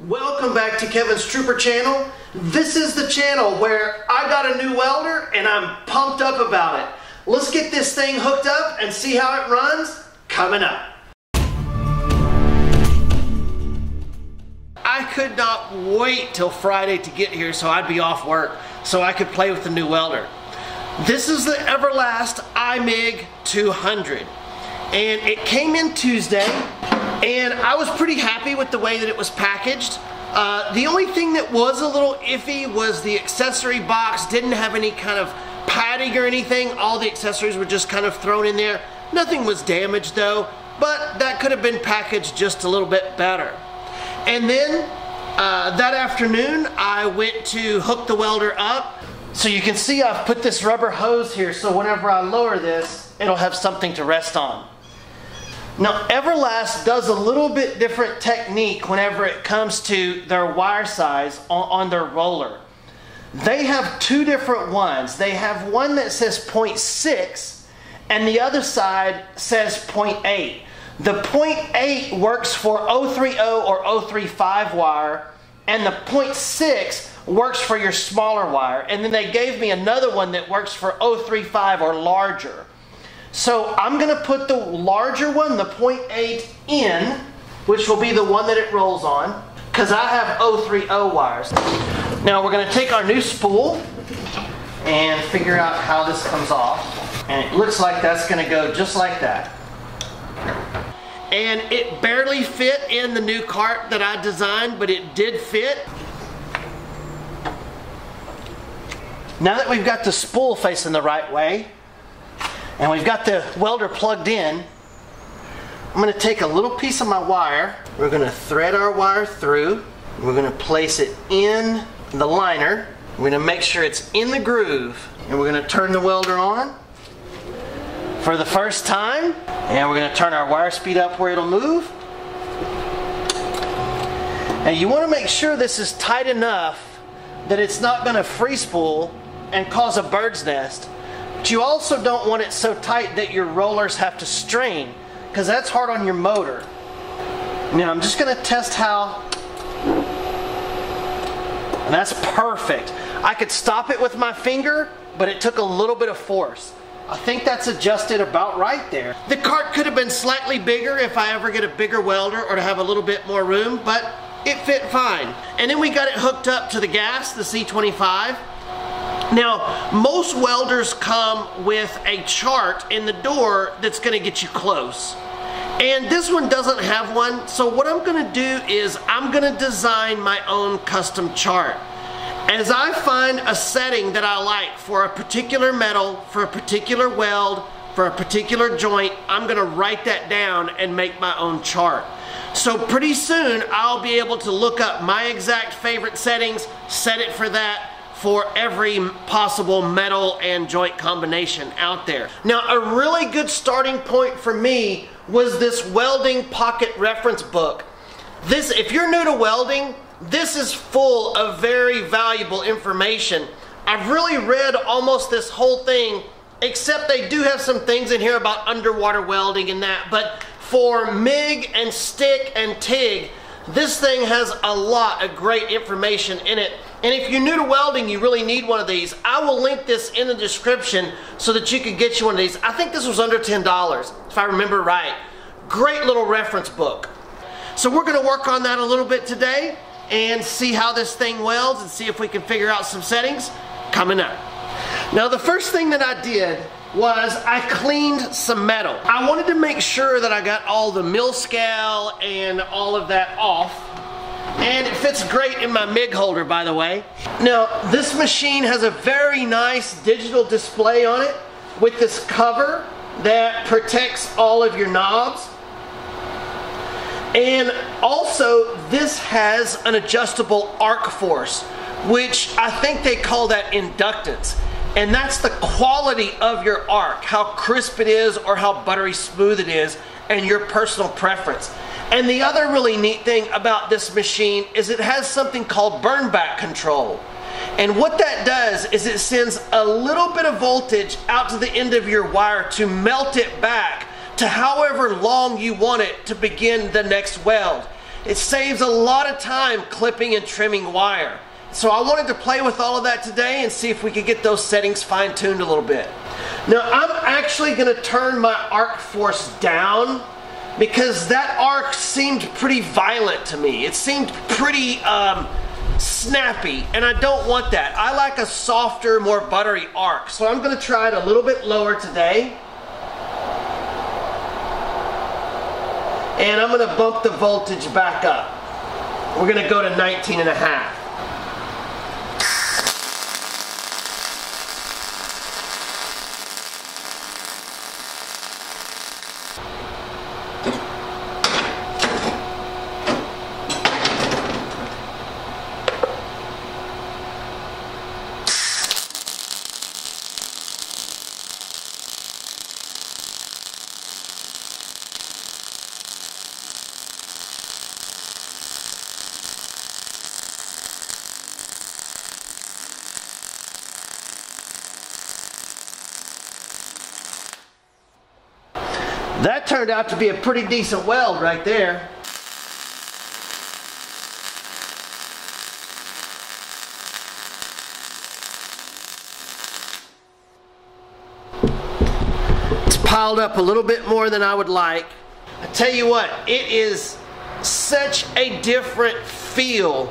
Welcome back to Kevin's Trooper channel. This is the channel where I got a new welder and I'm pumped up about it. Let's get this thing hooked up and see how it runs coming up. I could not wait till Friday to get here so I'd be off work so I could play with the new welder. This is the Everlast iMig 200 and it came in Tuesday and I was pretty happy with the way that it was packaged. Uh, the only thing that was a little iffy was the accessory box didn't have any kind of padding or anything. All the accessories were just kind of thrown in there. Nothing was damaged though, but that could have been packaged just a little bit better. And then uh, that afternoon, I went to hook the welder up. So you can see I've put this rubber hose here so whenever I lower this, it'll have something to rest on. Now, Everlast does a little bit different technique whenever it comes to their wire size on, on, their roller. They have two different ones. They have one that says 0.6 and the other side says 0.8. The 0.8 works for 030 or 035 wire and the 0.6 works for your smaller wire. And then they gave me another one that works for 035 or larger. So I'm going to put the larger one, the 0.8 in, which will be the one that it rolls on, because I have 030 wires. Now we're going to take our new spool and figure out how this comes off. And it looks like that's going to go just like that. And it barely fit in the new cart that I designed, but it did fit. Now that we've got the spool facing the right way, and we've got the welder plugged in, I'm going to take a little piece of my wire. We're going to thread our wire through. We're going to place it in the liner. We're going to make sure it's in the groove. And we're going to turn the welder on for the first time. And we're going to turn our wire speed up where it'll move. And you want to make sure this is tight enough that it's not going to free spool and cause a bird's nest. But you also don't want it so tight that your rollers have to strain because that's hard on your motor. Now I'm just going to test how, and that's perfect. I could stop it with my finger, but it took a little bit of force. I think that's adjusted about right there. The cart could have been slightly bigger if I ever get a bigger welder or to have a little bit more room, but it fit fine. And then we got it hooked up to the gas, the C25. Now, most welders come with a chart in the door that's going to get you close. And this one doesn't have one, so what I'm going to do is I'm going to design my own custom chart. As I find a setting that I like for a particular metal, for a particular weld, for a particular joint, I'm going to write that down and make my own chart. So pretty soon I'll be able to look up my exact favorite settings, set it for that, for every possible metal and joint combination out there. Now, a really good starting point for me was this welding pocket reference book. This, if you're new to welding, this is full of very valuable information. I've really read almost this whole thing, except they do have some things in here about underwater welding and that, but for MIG and stick and TIG, this thing has a lot of great information in it and if you're new to welding, you really need one of these. I will link this in the description so that you can get you one of these. I think this was under $10, if I remember right. Great little reference book. So we're gonna work on that a little bit today and see how this thing welds and see if we can figure out some settings coming up. Now the first thing that I did was I cleaned some metal. I wanted to make sure that I got all the mill scale and all of that off and it fits great in my MIG holder, by the way. Now, this machine has a very nice digital display on it with this cover that protects all of your knobs. And also, this has an adjustable arc force, which I think they call that inductance. And that's the quality of your arc, how crisp it is or how buttery smooth it is, and your personal preference. And the other really neat thing about this machine is it has something called burn back control. And what that does is it sends a little bit of voltage out to the end of your wire to melt it back to however long you want it to begin the next weld. it saves a lot of time clipping and trimming wire. So I wanted to play with all of that today and see if we could get those settings fine-tuned a little bit. Now I'm actually going to turn my arc force down because that arc seemed pretty violent to me. It seemed pretty um, snappy and I don't want that. I like a softer, more buttery arc. So I'm going to try it a little bit lower today. And I'm going to bump the voltage back up. We're going to go to 19 and a half. That turned out to be a pretty decent weld right there. It's piled up a little bit more than I would like. I tell you what, it is such a different feel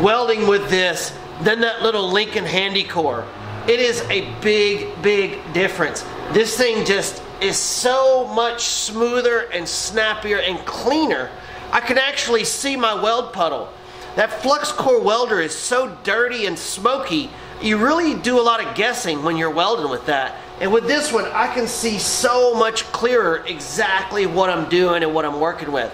welding with this than that little Lincoln Handy Core. It is a big, big difference. This thing just is so much smoother and snappier and cleaner. I can actually see my weld puddle. That flux core welder is so dirty and smoky, you really do a lot of guessing when you're welding with that. And with this one, I can see so much clearer exactly what I'm doing and what I'm working with.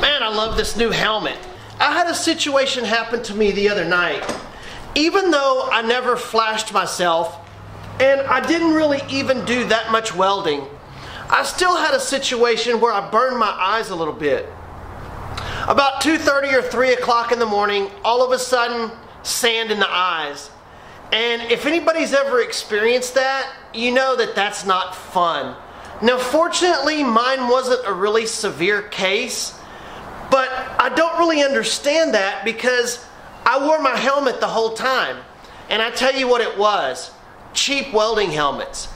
Man, I love this new helmet. I had a situation happen to me the other night. Even though I never flashed myself and I didn't really even do that much welding, I still had a situation where I burned my eyes a little bit. About 2.30 or 3 o'clock in the morning, all of a sudden, sand in the eyes. And if anybody's ever experienced that, you know that that's not fun. Now fortunately, mine wasn't a really severe case, but I don't really understand that because I wore my helmet the whole time. And I tell you what it was cheap welding helmets.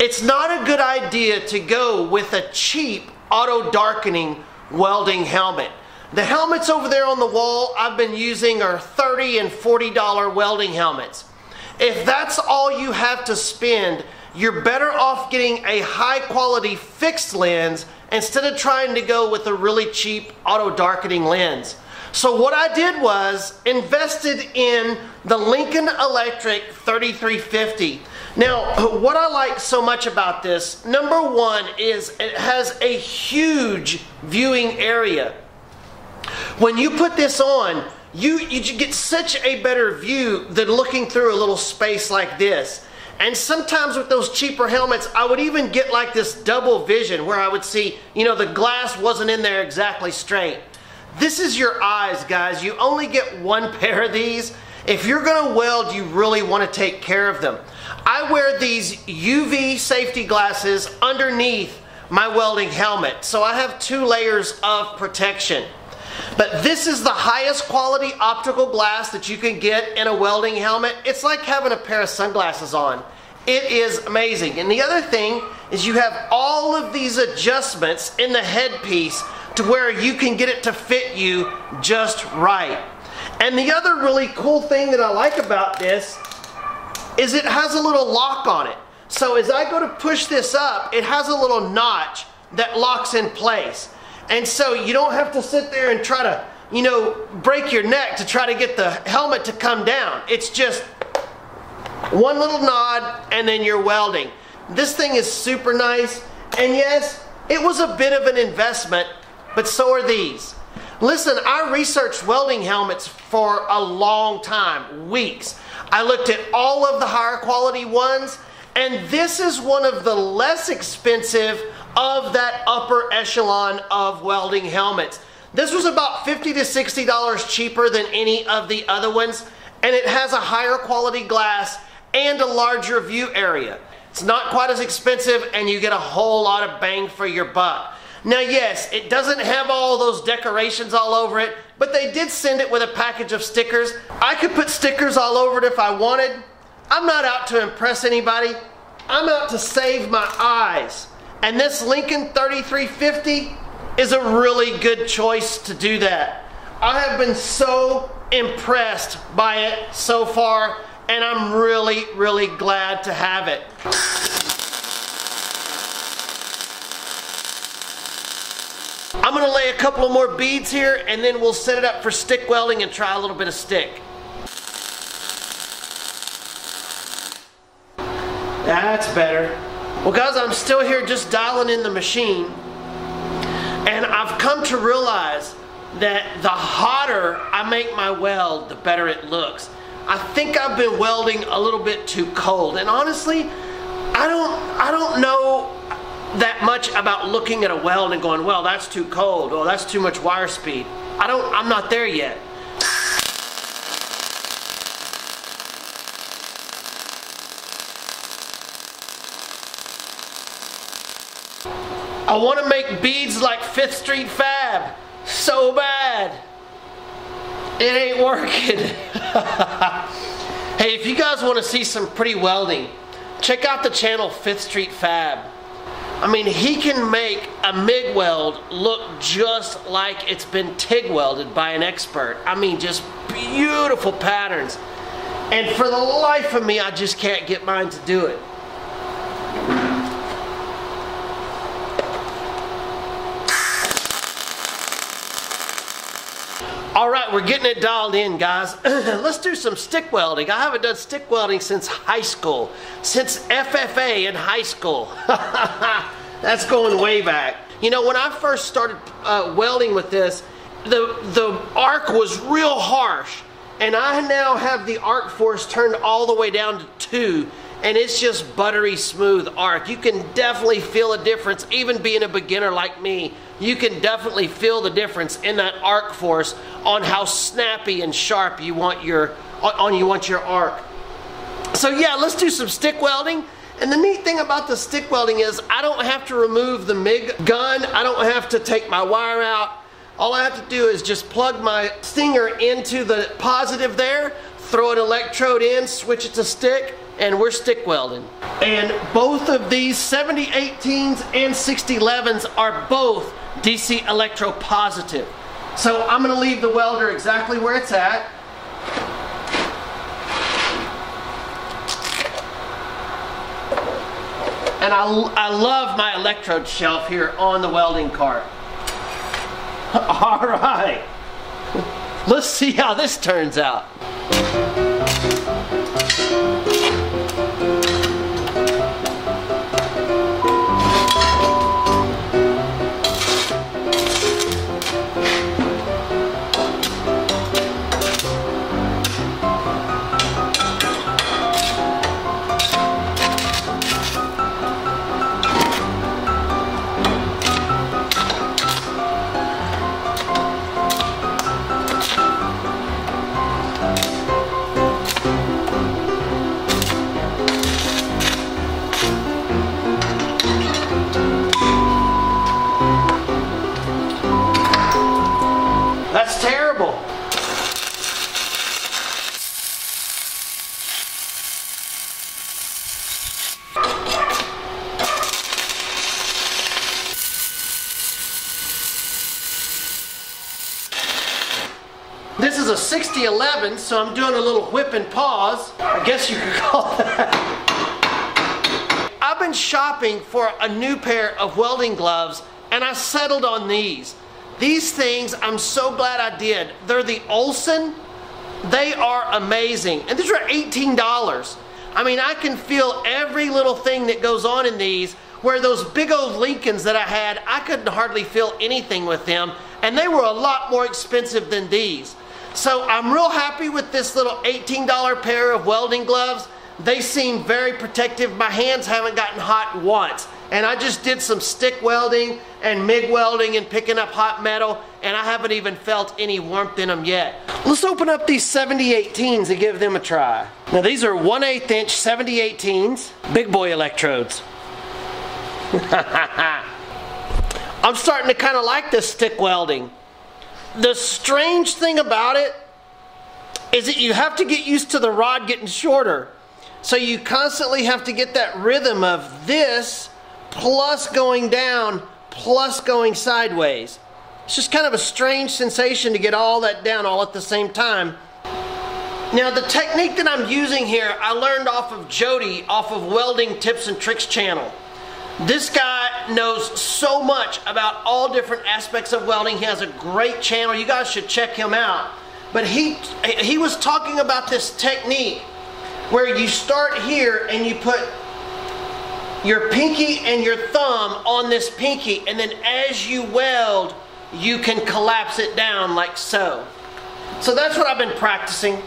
It's not a good idea to go with a cheap auto darkening welding helmet. The helmets over there on the wall I've been using are 30 and $40 welding helmets. If that's all you have to spend, you're better off getting a high quality fixed lens instead of trying to go with a really cheap auto darkening lens. So what I did was invested in the Lincoln Electric 3350. Now, what I like so much about this, number one is it has a huge viewing area. When you put this on, you, you get such a better view than looking through a little space like this. And sometimes with those cheaper helmets, I would even get like this double vision where I would see, you know, the glass wasn't in there exactly straight. This is your eyes, guys. You only get one pair of these. If you're gonna weld, you really wanna take care of them. I wear these UV safety glasses underneath my welding helmet. So I have two layers of protection. But this is the highest quality optical glass that you can get in a welding helmet. It's like having a pair of sunglasses on. It is amazing. And the other thing is you have all of these adjustments in the headpiece to where you can get it to fit you just right. And the other really cool thing that I like about this is it has a little lock on it. So as I go to push this up, it has a little notch that locks in place. And so you don't have to sit there and try to, you know, break your neck to try to get the helmet to come down. It's just one little nod and then you're welding. This thing is super nice. And yes, it was a bit of an investment, but so are these. Listen, I researched welding helmets for a long time, weeks. I looked at all of the higher quality ones, and this is one of the less expensive of that upper echelon of welding helmets. This was about 50 to $60 cheaper than any of the other ones, and it has a higher quality glass and a larger view area. It's not quite as expensive and you get a whole lot of bang for your buck. Now, yes, it doesn't have all those decorations all over it, but they did send it with a package of stickers. I could put stickers all over it if I wanted. I'm not out to impress anybody. I'm out to save my eyes. And this Lincoln 3350 is a really good choice to do that. I have been so impressed by it so far, and I'm really, really glad to have it. I'm gonna lay a couple of more beads here and then we'll set it up for stick welding and try a little bit of stick. That's better. Well guys, I'm still here just dialing in the machine and I've come to realize that the hotter I make my weld, the better it looks. I think I've been welding a little bit too cold and honestly, I don't, I don't know that much about looking at a weld and going, well, that's too cold, or that's too much wire speed. I don't, I'm not there yet. I want to make beads like Fifth Street Fab so bad. It ain't working. hey, if you guys want to see some pretty welding, check out the channel Fifth Street Fab. I mean, he can make a MIG weld look just like it's been TIG welded by an expert. I mean, just beautiful patterns. And for the life of me, I just can't get mine to do it. All right, we're getting it dialed in, guys. Let's do some stick welding. I haven't done stick welding since high school, since FFA in high school. That's going way back. You know, when I first started uh, welding with this, the, the arc was real harsh. And I now have the arc force turned all the way down to two and it's just buttery smooth arc. You can definitely feel a difference, even being a beginner like me. You can definitely feel the difference in that arc force on how snappy and sharp you want your on you want your arc. So yeah, let's do some stick welding. And the neat thing about the stick welding is I don't have to remove the MIG gun. I don't have to take my wire out. All I have to do is just plug my stinger into the positive there, throw an electrode in, switch it to stick, and we're stick welding. And both of these 7018s and 6011s are both DC electro positive. So I'm gonna leave the welder exactly where it's at. And I, I love my electrode shelf here on the welding cart. All right. Let's see how this turns out. 60 11, so I'm doing a little whip and pause. I guess you could call that. I've been shopping for a new pair of welding gloves and I settled on these. These things, I'm so glad I did. They're the Olson. They are amazing. And these are $18. I mean, I can feel every little thing that goes on in these where those big old Lincolns that I had, I couldn't hardly feel anything with them, and they were a lot more expensive than these. So I'm real happy with this little $18 pair of welding gloves. They seem very protective. My hands haven't gotten hot once. And I just did some stick welding and MIG welding and picking up hot metal and I haven't even felt any warmth in them yet. Let's open up these 7018s and give them a try. Now these are 1 8 inch 7018s, big boy electrodes. I'm starting to kind of like this stick welding. The strange thing about it is that you have to get used to the rod getting shorter. So you constantly have to get that rhythm of this plus going down plus going sideways. It's just kind of a strange sensation to get all that down all at the same time. Now the technique that I'm using here, I learned off of Jody, off of Welding Tips and Tricks channel. This guy knows so much about all different aspects of welding. He has a great channel. You guys should check him out. But he, he was talking about this technique where you start here and you put your pinky and your thumb on this pinky and then as you weld, you can collapse it down like so. So that's what I've been practicing.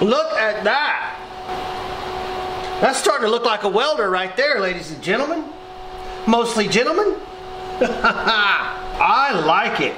Look at that. That's starting to look like a welder right there, ladies and gentlemen. Mostly gentlemen. I like it.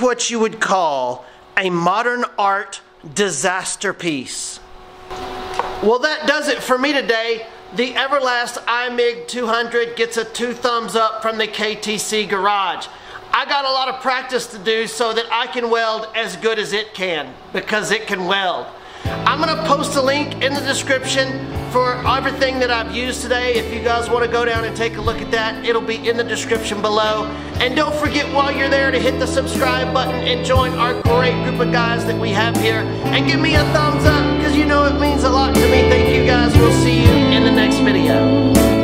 What you would call a modern art disaster piece. Well, that does it for me today. The Everlast iMig 200 gets a two thumbs up from the KTC garage. I got a lot of practice to do so that I can weld as good as it can because it can weld. I'm to post a link in the description for everything that I've used today. If you guys want to go down and take a look at that, it'll be in the description below. And don't forget while you're there to hit the subscribe button and join our great group of guys that we have here. And give me a thumbs up because you know it means a lot to me. Thank you guys. We'll see you in the next video.